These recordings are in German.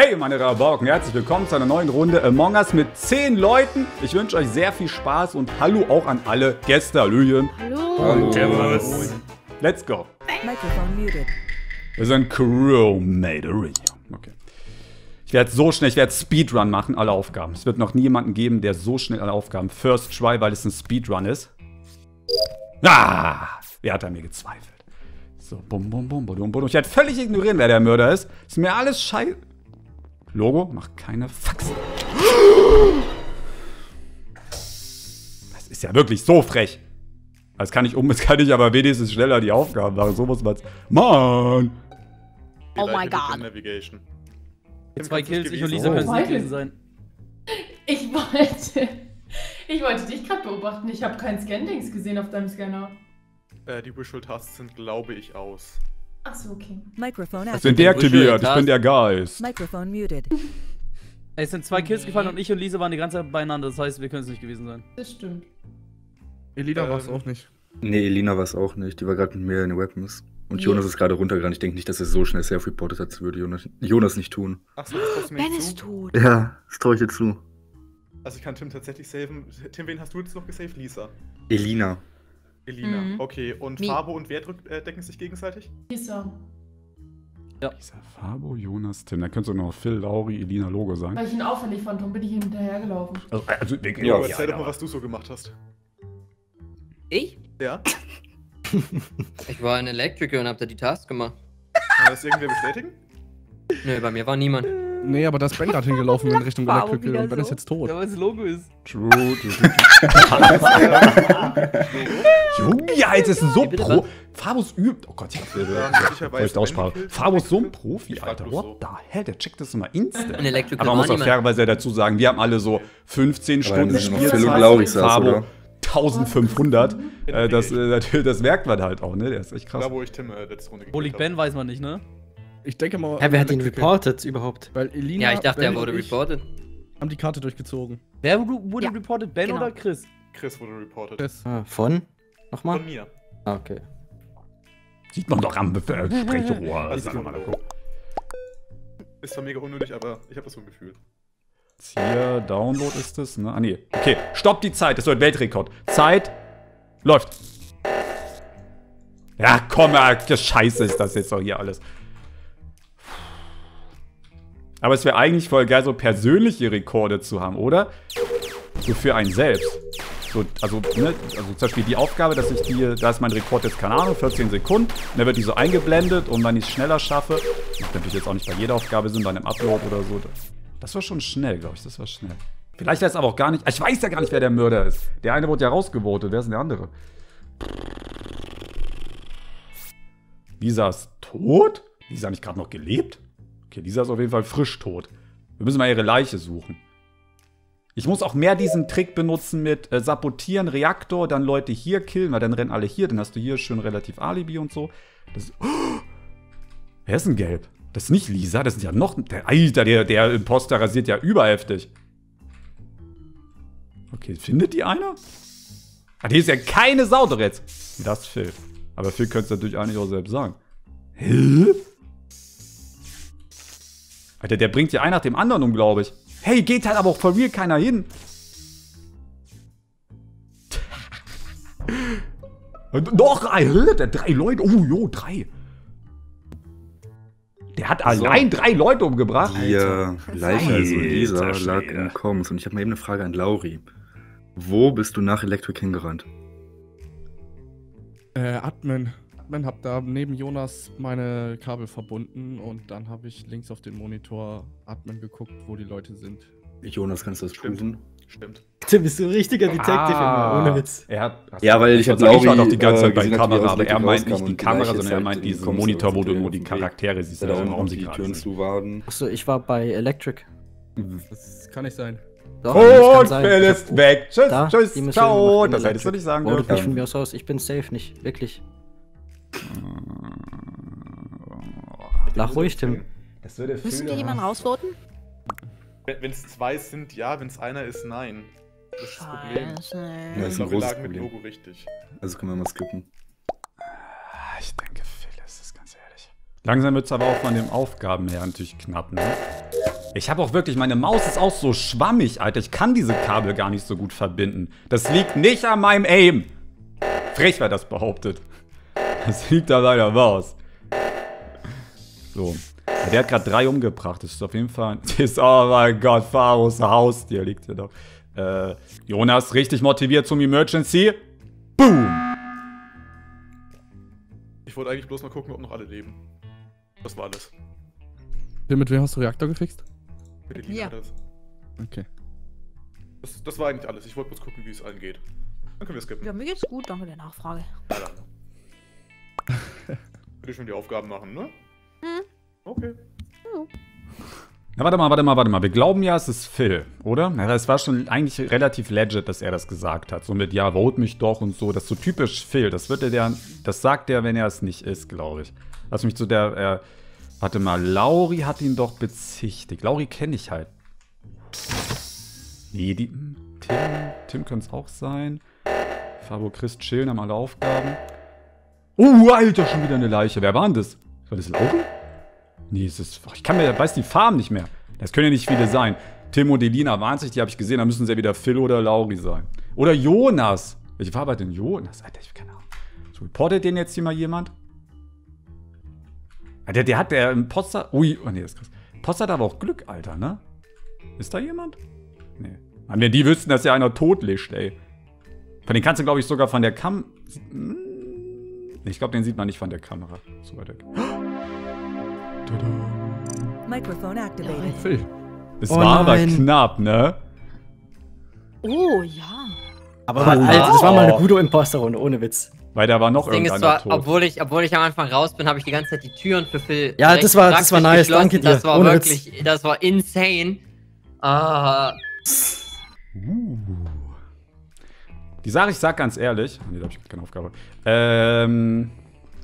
Hey meine Rabauken, herzlich willkommen zu einer neuen Runde Among Us mit 10 Leuten. Ich wünsche euch sehr viel Spaß und Hallo auch an alle Gäste. Hallöchen. Hallo. Hallo. Servus. Let's go. Wir sind Crewmate Okay. Ich werde so schnell, ich werde Speedrun machen, alle Aufgaben. Es wird noch nie jemanden geben, der so schnell alle Aufgaben First Try, weil es ein Speedrun ist. Ah! Wer hat an mir gezweifelt? So, bum, bum, bum, bum, bum. Ich werde völlig ignorieren, wer der Mörder ist. Ist mir alles scheiße. Logo, macht keine Faxen. Das ist ja wirklich so frech. Das kann ich um, das kann ich aber wenigstens schneller die Aufgaben machen. So muss man's. Mann! Oh my Vielleicht God. Navigation. Zwei Kills, ich und Lisa können es gewesen sein. Ich wollte. Ich wollte dich gerade beobachten. Ich habe kein Scan-Dings gesehen auf deinem Scanner. Äh, die Visual Tasks sind, glaube ich, aus. Achso, okay. Microphone Das activated. sind deaktiviert. Ich bin der Geist. Microphone muted. Es sind zwei Kills gefallen und ich und Lisa waren die ganze Zeit beieinander, das heißt, wir können es nicht gewesen sein. Das stimmt. Elina Ähm, war es auch nicht. Nee, Elina war es auch nicht. Die war gerade mit mir in den Weapons. Und. Jonas ist gerade runtergerannt. Ich denke nicht, dass er so schnell self-reported hat. Das würde Jonas, Jonas nicht tun. Achso, das Ben ist tot. Ja, das traue ich dir zu. Also ich kann Tim tatsächlich saven. Tim, wen hast du jetzt noch gesaved? Lisa. Elina. Elina. Mhm. Okay, und Mi- Fabo und wer drückt, äh, decken sich gegenseitig? Lisa. Dieser Fabo, Jonas, Tim. Da könnte noch Phil, Lauri, Elina, Logo sein. Weil ich ihn auffällig fand, darum bin ich ihm hinterhergelaufen. Also, also wir, Ja, Aber erzähl doch mal, was du so gemacht hast. Ich? Ja? Ich war ein Electrical und hab da die Tasks gemacht. Kann das irgendwer bestätigen? Nö, bei mir war niemand. Nee, aber da ist Ben gerade hingelaufen in Richtung Electrical und Ben so? ist jetzt tot. Ja, weil es Logo ist. True, true, true, true. Junge, Alter, ist so Wie bitte, pro. Fabus übt. Oh Gott, ich hab Ja, äh, sicherweise ich aussprache. Fabus so ein Profi, Alter. What so. the hell? Der checkt das immer instant. Ein Aber man muss auch fairerweise dazu sagen, wir haben alle so 15 Aber Stunden Spielzeit. Fabo oder? 1500. Äh, das, äh, das merkt man halt auch, ne? Der ist echt krass. Da, wo ich Tim äh, letzte Runde Wo liegt Ben, weiß man nicht, ne? Ich denke mal. Hä, wer hat ihn reportet überhaupt? Weil Elina. Ja, ich dachte, Ben er wurde reported. Haben die Karte durchgezogen. Wer wu- wurde Ja, reported, Ben genau. oder Chris? Chris wurde reported. Das, Ah, von? Nochmal? Von mir. Ah, okay. Sieht man doch am Sprechrohr. Also. Ist zwar mega unnötig, aber ich habe das so ein Gefühl. Hier, Download ist es, ne? Ah, nee. Okay, stopp die Zeit. Das wird Weltrekord. Zeit läuft. Ja, komm, das Scheiße ist das jetzt doch hier alles. Aber es wäre eigentlich voll geil, so persönliche Rekorde zu haben, oder? So für einen selbst. So, also, ne, also zum Beispiel die Aufgabe, dass ich die, da ist mein Rekord jetzt, keine Ahnung, 14 Sekunden. Und dann wird die so eingeblendet und wenn ich es schneller schaffe, macht natürlich jetzt auch nicht bei jeder Aufgabe Sinn, bei einem Upload oder so. Das war schon schnell, glaube ich, das war schnell. Vielleicht ist aber auch gar nicht, ich weiß ja gar nicht, wer der Mörder ist. Der eine wurde ja rausgevotet, wer ist denn der andere? Lisa ist tot? Lisa nicht gerade noch gelebt? Okay, Lisa ist auf jeden Fall frisch tot. Wir müssen mal ihre Leiche suchen. Ich muss auch mehr diesen Trick benutzen mit äh, Sabotieren, Reaktor, dann Leute hier killen, weil dann rennen alle hier, dann hast du hier schön relativ Alibi und so. Das oh, wer ist denn gelb? Das ist nicht Lisa, das ist ja noch. Der, Alter, der, der Imposter rasiert ja überheftig. Okay, findet die einer? Ah, die ist ja keine Sau doch jetzt. Das ist Phil. Aber Phil könnte es natürlich eigentlich auch selbst sagen. Hä? Alter, der bringt ja einen nach dem anderen um, glaube ich. Hey, geht halt aber auch von mir keiner hin. Doch, Alter, drei Leute. Oh, jo, drei. Der hat allein drei Leute umgebracht. Die äh, Leiche, also Lisa, Alter lag im Comms. Und ich habe mal eben eine Frage an Lauri. Wo bist du nach Electric hingerannt? äh, Admin. Admin hab da neben Jonas meine Kabel verbunden und dann habe ich links auf den Monitor Admin geguckt, wo die Leute sind. Jonas, kannst du das Stimmt. proven? Stimmt. Du bist so ein richtiger Detective Ah. immer, ohne Witz. Er hat, Ja, weil ich hab also ich war Lauri, doch die ganze äh, Zeit bei Kamera, er aber er meint nicht die die Kamera, sondern er meint die diesen Monitor, wo du nur die. Charaktere siehst, Da also warum die sie gerade Türen zu waren. Achso, ich war bei Electric. Das kann nicht sein. Doch, Und. Phil Ich ist weg. Tschüss, Da, tschüss, die ciao. Das hättest du nicht sagen Votet dürfen. von mir aus. Ich bin safe nicht. Wirklich. Lach ruhig, Tim. Das würde Müssen die jemanden rausvoten? Wenn es zwei sind, ja. Wenn es einer ist, nein. Das ist das Problem. Ja, Scheiße. ist Ich ein wir lagen mit. Logo richtig. Also können wir mal skippen. Ich denke, Phil ist es, ganz ehrlich. Langsam wird es aber auch von den Aufgaben her natürlich knapp, ne? Ich habe auch wirklich, meine Maus ist auch so schwammig, Alter. Ich kann diese Kabel gar nicht so gut verbinden. Das liegt nicht an meinem Aim. Frech, wer das behauptet. Das liegt an meiner Maus. So. Ja, der hat gerade drei umgebracht. Das ist auf jeden Fall. Das ist, oh mein Gott, Pharos Haustier liegt hier doch. Äh, Jonas, richtig motiviert zum Emergency. Boom! Ich wollte eigentlich bloß mal gucken, ob noch alle leben. Das war alles. Mit wem hast du Reaktor gefixt? Mit Elina Ja. das. Okay. das. Das war eigentlich alles. Ich wollte bloß gucken, wie es allen geht. Dann können wir skippen. Ja, mir geht's gut, danke der Nachfrage. Ja, dann. Will ich schon die Aufgaben machen, ne? Hm. Okay. Na, warte mal, warte mal, warte mal. Wir glauben ja, es ist Phil, oder? Ja, es war schon eigentlich relativ legit, dass er das gesagt hat. So mit, ja, vote mich doch und so. Das ist so typisch Phil. Das wird er der, das sagt er, wenn er es nicht ist, glaube ich. Lass mich zu der, äh, warte mal, Lauri hat ihn doch bezichtigt. Lauri kenne ich halt. Nee, die, Tim, Tim könnte es auch sein. Fabo, Chris chillen, haben alle Aufgaben. Oh, Alter, schon wieder eine Leiche. Wer war denn das? War das Lauri? Nee, es ist. Ich kann mir, weiß die Farben nicht mehr. Das können ja nicht viele sein. Tim und Elina, wahnsinnig, die habe ich gesehen. Da müssen es ja wieder Phil oder Lauri sein. Oder Jonas. Welche Farbe hat denn Jonas? Alter, ich hab keine Ahnung. So, reportet den jetzt hier mal jemand? Der, der hat der im Poster. Ui, oh nee, das ist krass. Poster hat aber auch Glück, Alter, ne? Ist da jemand? Nee. Wenn die wüssten, dass ja einer totlischt, ey. Von den kannst du, glaube ich, sogar von der Kam. Hm, Ich glaube, den sieht man nicht von der Kamera. So weit weg. Tada. Microphone activated. Phil. Es Oh war aber nein. knapp, ne? Oh, ja. Aber Alter, das war mal eine gute Imposter-Runde, ohne Witz. Weil da war noch Das Ding ist zwar, tot. obwohl ich, obwohl ich am Anfang raus bin, habe ich die ganze Zeit die Türen für Phil. Ja, das war- das war nice, danke dir. Das war Ohne Witz. wirklich, das war insane. Ah, Uh. Die Sache, ich sag ganz ehrlich. Nee, da hab ich keine Aufgabe. Ähm.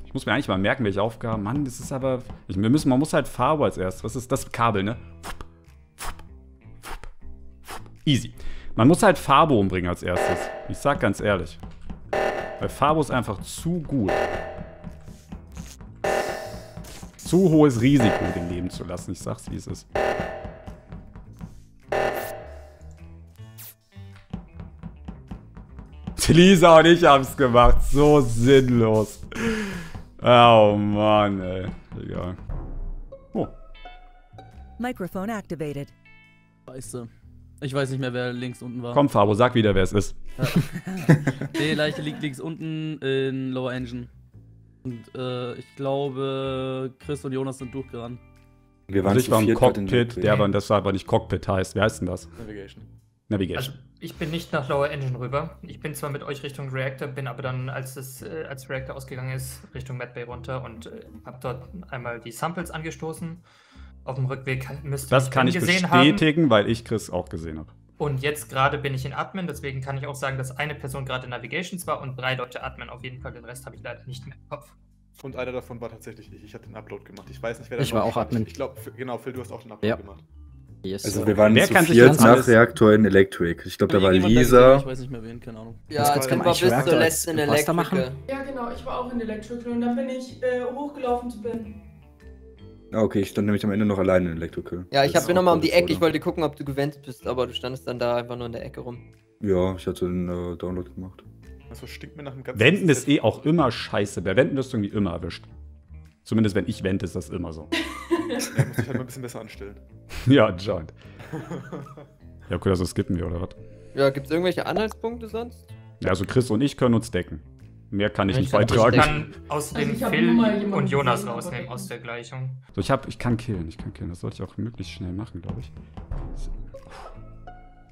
Ich muss mir eigentlich mal merken, welche Aufgaben. Mann, das ist aber. Ich, wir müssen, man muss halt Farbe als erstes. Was ist das Kabel, ne? Easy. Man muss halt Farbe umbringen als erstes. Ich sag ganz ehrlich. Weil Farbo ist einfach zu gut. Zu hohes Risiko, den leben zu lassen. Ich sag's, wie es ist. Lisa und ich haben's gemacht. So sinnlos. Oh Mann, ey. Egal. Oh. Microphone activated. Scheiße. Ich weiß nicht mehr, wer links unten war. Komm, Fabo, sag wieder, wer es ist. Die Leiche liegt links unten in Lower Engine. Und äh, ich glaube, Chris und Jonas sind durchgerannt. Wir waren Also ich war im Cockpit, der war, das war aber nicht Cockpit heißt. Wie heißt denn das? Navigation. Navigation. Also ich bin nicht nach Lower Engine rüber. Ich bin zwar mit euch Richtung Reactor, bin aber dann, als es äh, als Reactor ausgegangen ist, Richtung Medbay runter und äh, habe dort einmal die Samples angestoßen. Auf dem Rückweg müsste das kann ich gesehen bestätigen, weil ich Chris auch gesehen habe. haben. Und jetzt gerade bin ich in Admin, deswegen kann ich auch sagen, dass eine Person gerade in Navigations war und drei Leute Admin auf jeden Fall. Den Rest habe ich leider nicht mehr im Kopf. Und einer davon war tatsächlich ich. Ich habe den Upload gemacht. Ich weiß nicht, wer Ich war auch Admin. Ich glaube, genau, Phil, du hast auch den Upload Ja. gemacht. Yes. Also wir waren Wer zu viert das nach alles- Reaktor in Electric. Ich glaube, da war Lisa. Ich weiß nicht mehr wen, keine Ahnung. Das ja, du Tim war bis als in Imposter Electrical. machen? Ja, genau, ich war auch in Electrical und dann bin ich äh, hochgelaufen zu Ben. Ah, okay, ich stand nämlich am Ende noch alleine in Electrical. Ja, ich Das hab, bin nochmal um die Ecke, ich wollte gucken, ob du gewendet bist, aber du standest dann da einfach nur in der Ecke rum. Ja, ich hatte den äh, Download gemacht. Das stinkt mir nach einem ganz Wenden ist eh auch immer scheiße. Bei Wenden wirst du irgendwie immer erwischt. Zumindest wenn ich wende, ist das immer so. Ja, muss ich halt mal ein bisschen besser anstellen. ja, anscheinend. Ja, okay, also skippen wir, oder was? Ja, gibt's irgendwelche Anhaltspunkte sonst? Ja, also Chris und ich können uns decken. Mehr kann ich Ich nicht kann- Ich beitragen. kann außerdem Also ich hab Phil und Jonas gesehen, rausnehmen aus der Gleichung. So, ich hab, ich kann killen, ich kann killen. Das sollte ich auch möglichst schnell machen, glaube ich.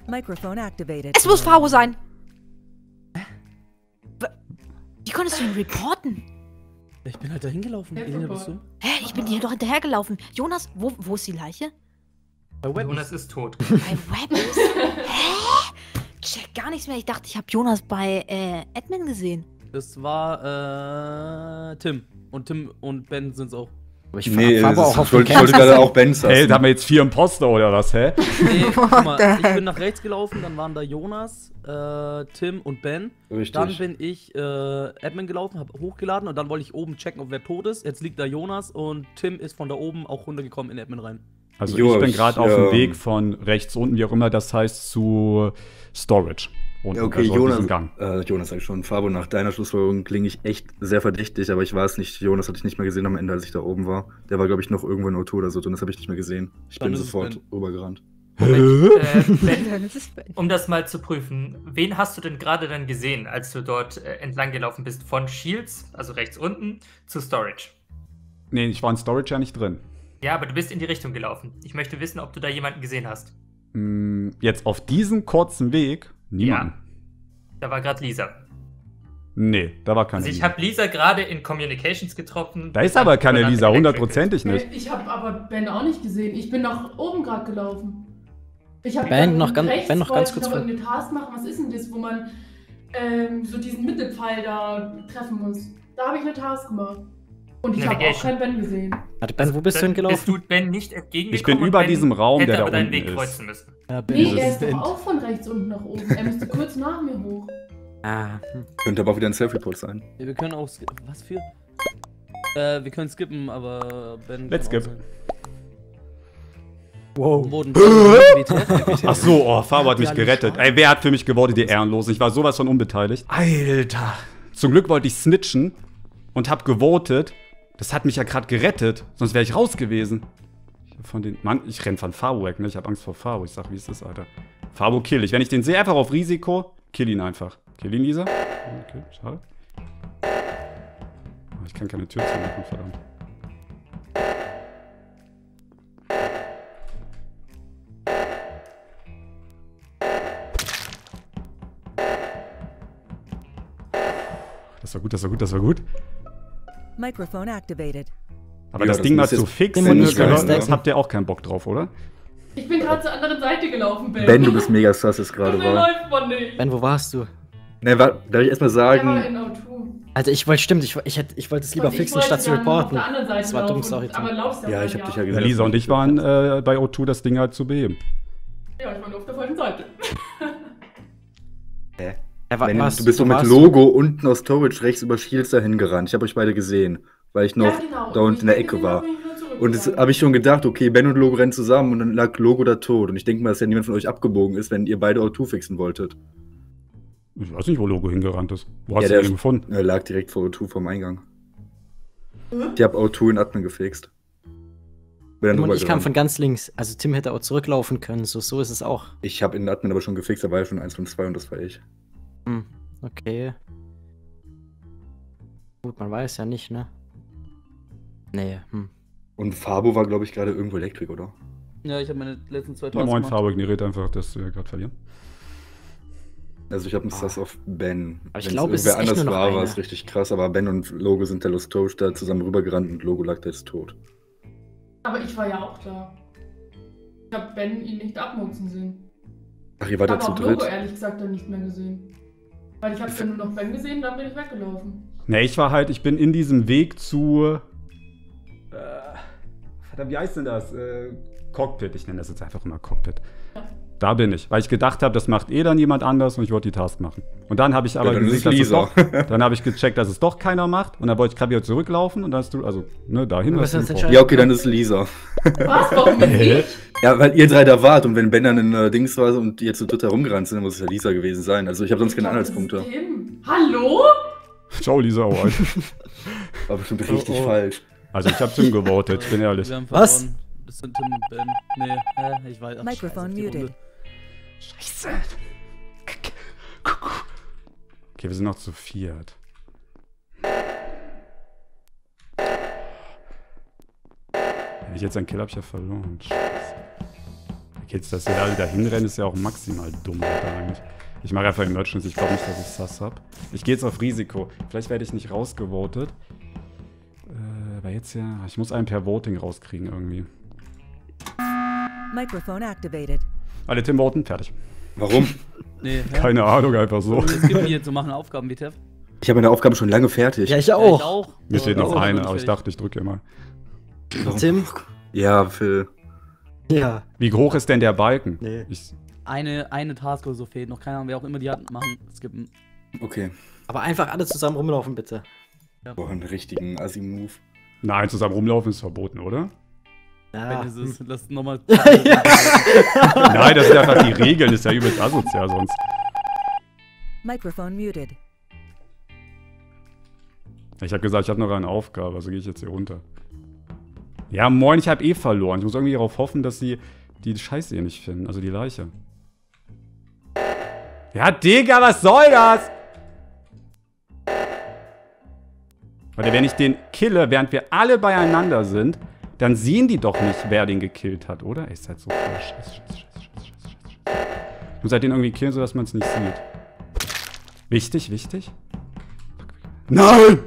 Microphone activated. Es muss Faro sein. Wie konntest du ihn reporten? Ich bin halt da hingelaufen. Bist du? Hä, ich bin dir doch hinterhergelaufen. Jonas, wo, wo ist die Leiche? Bei Jonas ist tot. Bei Weapons? Hä? Check gar nichts mehr. Ich dachte, ich habe Jonas bei äh, Admin gesehen. Das war äh, Tim. Und Tim und Ben sind's auch. Aber ich Nee, war aber das- auch auf ich wollte, ich wollte gerade auch Ben sagen. Hey, da haben wir jetzt vier Imposter oder was, hä? Nee, guck mal, ich bin nach rechts gelaufen, dann waren da Jonas, äh, Tim und Ben. Richtig. Dann bin ich äh, Admin gelaufen, habe hochgeladen und dann wollte ich oben checken, ob wer tot ist. Jetzt liegt da Jonas und Tim ist von da oben auch runtergekommen in Admin rein. Also Jo, ich bin gerade auf dem Weg von rechts unten, wie auch immer das heißt, zu Storage. Und okay, also Jonas, Gang. äh, Jonas sag ich schon. Fabo, nach deiner Schlussfolgerung klinge ich echt sehr verdächtig, aber ich weiß nicht, Jonas hatte ich nicht mehr gesehen am Ende, als ich da oben war. Der war, glaube ich, noch irgendwo in O2 oder so, und das habe ich nicht mehr gesehen. Ich Dann bin sofort Ben. rübergerannt. Äh, ben, Das ist um das mal zu prüfen, wen hast du denn gerade dann gesehen, als du dort äh, entlang gelaufen bist? Von Shields, also rechts unten, zu Storage. Nee, ich war in Storage ja nicht drin. Ja, aber du bist in die Richtung gelaufen. Ich möchte wissen, ob du da jemanden gesehen hast. Hm, Jetzt auf diesem kurzen Weg, niemand. Da war gerade Lisa. Nee, da war keine Also ich Lisa. habe Lisa gerade in Communications getroffen. Da ist aber keine Lisa, hundertprozentig nicht. Ich habe aber Ben auch nicht gesehen. Ich bin nach oben gerade gelaufen. Ich hab Ben, dann noch ganz- Ben, noch ganz wollte ich kurz noch vor- irgendeine Task machen. Was ist denn das, wo man ähm, so diesen Mittelpfeil da treffen muss? Da habe ich eine Task gemacht. Und ich habe auch keinen Ben gesehen. Warte, Ben, wo bist du hingelaufen? Bist du Ben nicht entgegengekommen? Ich bin über Ben diesem Raum, der da unten Weg ist. kreuzen müssen. Ja, Ben, Nee, er ist doch auch von rechts unten nach oben. Er müsste kurz nach mir hoch. Ah, hm. Könnte aber auch wieder ein Self-Report sein. Ja, wir können auch skippen. Was für? Äh, wir können skippen, aber Ben. Let's skip. Wow. Boden. Ach so, oh, Fabo hat mich gerettet. Ey, wer hat für mich gewonnen, die Ehrenlosen? Ich war sowas von unbeteiligt. Alter. Zum Glück wollte ich snitchen und hab gewotet. Das hat mich ja gerade gerettet, sonst wäre ich raus gewesen. Von den Mann, ich renn von Fabo weg, ne? Ich hab Angst vor Fabo. Ich sag, wie ist, Alter. Fabo kill ich. Wenn ich den sehe, einfach auf Risiko, kill ihn einfach. Kill ihn, Lisa. Okay, schade. Oh, Ich kann keine Tür zumachen, verdammt. Das war gut, das war gut, das war gut. Microphone activated. Aber Ja, das, das Ding mal zu fixen, immer das, nicht gehört- das habt ihr auch keinen Bock drauf, oder? Ich bin gerade zur anderen Seite gelaufen, Ben. Ben, du bist mega sass jetzt gerade war. läuft man nicht. Ben, wo warst du? Ne, wa- darf ich erstmal Er war sagen, in O2. Also ich wollte, stimmt, ich, ich, hätte- ich wollte es lieber Und fixen, statt zu reporten. Das war dumm, sorry. Aber laufst ja, ich hab dich ja Ja, gesagt. Lisa und ich waren äh, bei O2 das Ding halt zu beheben. Ja, ich war nur Ja, wa- Ben, warst du bist doch mit Logo unten aus Storage rechts über Shields dahin gerannt. Ich habe euch beide gesehen, weil ich noch ja, genau. da Und unten in der Ecke war. Und jetzt habe ich schon gedacht, okay, Ben und Logo rennen zusammen und dann lag Logo da tot. Und ich denke mal, dass ja niemand von euch abgebogen ist, wenn ihr beide O2 fixen wolltet. Ich weiß nicht, wo Logo hingerannt ist. Wo hast Ja, du den gefunden? Er lag direkt vor O2 vorm Eingang. Ich habe O2 in Admin gefixt. Bin dann Und ich kam von ganz links. Also Tim hätte auch zurücklaufen können, so, so ist es auch. Ich habe in Admin aber schon gefixt, da war ja schon 1 von 2 und das war ich. Hm, okay. Gut, man weiß ja nicht, ne? Nee, hm. Und Fabo war, glaube ich, gerade irgendwo Elektrik, oder? Ja, ich habe meine letzten zwei Ja, Tasks moin. Fabo ignoriert einfach, dass wir gerade verlieren. Also ich habe einen Sass auf Ben. Aber ich Wenn's glaub, es ist echt anders nur noch war, war einer. es richtig krass, aber Ben und Logo sind der Lost Toast da zusammen rübergerannt und Logo lag da jetzt tot. Aber ich war ja auch da. Ich habe Ben ihn nicht abmutzen sehen. Ach, ihr wart da zu auch dritt? Logo ehrlich gesagt dann nicht mehr gesehen. Weil ich habe dann nur noch Ben gesehen, dann bin ich weggelaufen. Ne, ich war halt, ich bin in diesem Weg zu. Äh, verdammt, wie heißt denn das? Äh, Cockpit. Ich nenne das jetzt einfach immer Cockpit. Da bin ich, weil ich gedacht habe, das macht eh dann jemand anders und ich wollte die Task machen. Und dann habe ich aber Ja, dann gesehen, dass es doch, dann habe ich gecheckt, dass es doch keiner macht und dann wollte ich gerade wieder zurücklaufen und dann hast du, also, ne, dahin Wir hast du. Ja, okay, dann ist Lisa. Was? Warum bin ich? Ja, weil ihr drei da wart und wenn Ben dann in äh, Dings war und ihr zu dritt herumgerannt sind, dann muss es ja Lisa gewesen sein. Also ich habe sonst keine Anhaltspunkte. Tim. Hallo? Ciao, Lisa, oh, Alter. War bestimmt richtig oh. falsch. Also ich habe Tim gewotet, ich bin ehrlich. Was? Das sind Tim und Ben. Nee, hä? Ich weiß. ach, Microphone scheiße, die muted. Runde. Scheiße. Okay, wir sind noch zu viert. Wenn ich jetzt einen Kill hab, ich ja verloren. Scheiße. Jetzt, dass wir alle da hinrennen, ist ja auch maximal dumm, Alter, eigentlich. Ich mache einfach Emergency, ich glaube nicht, dass ich Sass hab. Ich gehe jetzt auf Risiko. Vielleicht werde ich nicht rausgevotet. Äh, aber jetzt ja, ich muss einen per Voting rauskriegen irgendwie. Microphone activated. Alle Tim voten, fertig. Warum? Nee? Keine Ahnung, einfach so. Es gibt hier zu machen Aufgaben, WTF. Ich habe meine Aufgabe schon lange fertig. Ja, ich Ja, auch. ich auch. Mir steht noch eine, aber ich dachte, ich drücke immer. Warum? Tim? Ja, Phil. Ja. Wie hoch ist denn der Balken? Nee. Ich, Eine, eine Task oder so fehlt noch. Keine Ahnung, wer auch immer die hat, machen. Skippen. Okay. Aber einfach alle zusammen rumlaufen, bitte. Boah, einen richtigen Assi-Move. nein, zusammen rumlaufen ist verboten, oder? Ja. Wenn es ist, lass nochmal. Nein, das sind einfach die Regeln, das ist ja übelst asozial sonst. Microphone muted. Ich habe gesagt, ich habe noch eine Aufgabe, also gehe ich jetzt hier runter. Ja, moin, ich habe eh verloren. Ich muss irgendwie darauf hoffen, dass sie die Scheiße hier nicht finden, also die Leiche. Ja, Digga, was soll das? Warte, wenn ich den kille, während wir alle beieinander sind, dann sehen die doch nicht, wer den gekillt hat, oder? Ist halt so voll Scheiße, Scheiße, Scheiße, Scheiße, Scheiße, Scheiße. Ich muss halt den irgendwie killen, sodass man es nicht sieht. Wichtig, wichtig. Nein!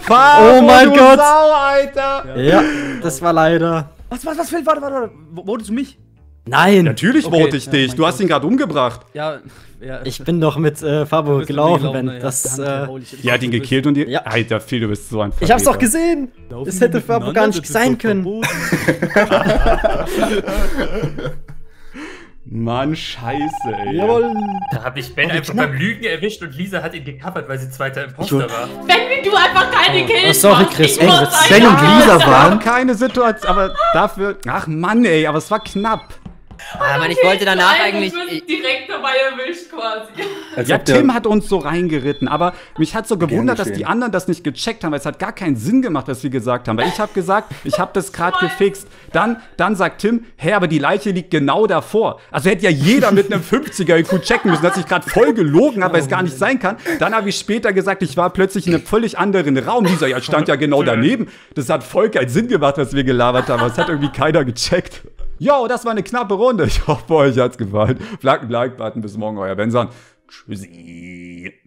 Fuck, Oh mein du Gott. Sau, Alter! Ja, das war leider. Was, was, was, Phil? Warte, warte, warte. Votest du mich? Nein! Natürlich Okay. vote ich Ja, dich. Du hast ihn gerade umgebracht. Ja, ja. Ich bin doch mit äh, Fabo gelaufen, gelaufen, wenn ja. das. Danke, Äh, hat ihn gekillt und die. Ja. Alter, Phil, du bist so ein ich hab's doch Verräter. gesehen! Laufen Es hätte Fabo gar nicht sein können. Mann, scheiße, ey. Jawohl! Da habe ich Ben einfach beim Lügen erwischt und Lisa hat ihn gecovert, weil sie zweiter Imposter war. Wenn du einfach keine Kills Oh, sorry, Chris. ich Ey, Sven und Lisa waren. war keine Situation, aber dafür. Ach Mann, ey, aber es war knapp. Ah, Mann, ich wollte danach Alter, eigentlich. Ich, direkt dabei erwischt quasi. Als Ja, Tim hat uns so reingeritten, aber mich hat so gewundert, dass die anderen das nicht gecheckt haben, weil es hat gar keinen Sinn gemacht, was wir gesagt haben. Weil ich habe gesagt, ich habe das gerade gefixt. Dann, dann sagt Tim, hä, aber die Leiche liegt genau davor. Also hätte ja jeder mit einem 50er IQ checken müssen, dass ich gerade voll gelogen habe, weil es gar nicht sein kann. Dann habe ich später gesagt, ich war plötzlich in einem völlig anderen Raum. Dieser ja stand ja genau daneben. Das hat voll keinen Sinn gemacht, was wir gelabert haben. aber es hat irgendwie keiner gecheckt. Jo, das war eine knappe Runde. Ich hoffe, euch hat's gefallen. Flaggen, Like-Button. Bis morgen, euer Benson. Tschüssi.